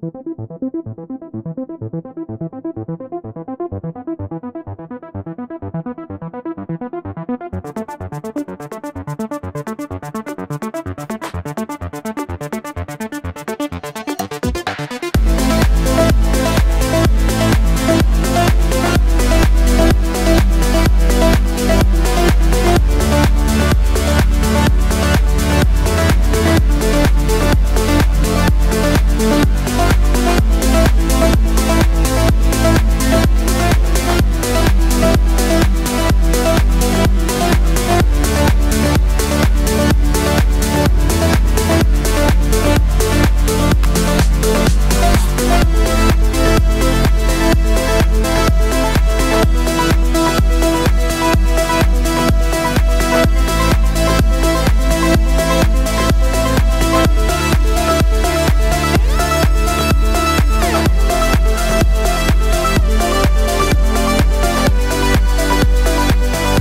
フフフフ。